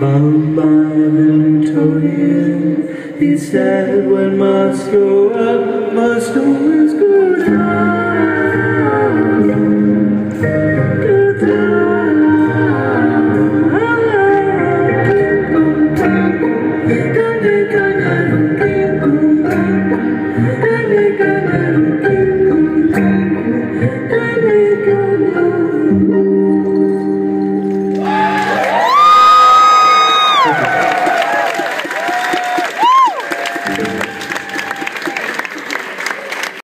Bound by the Newtonian, he said, "One must go out."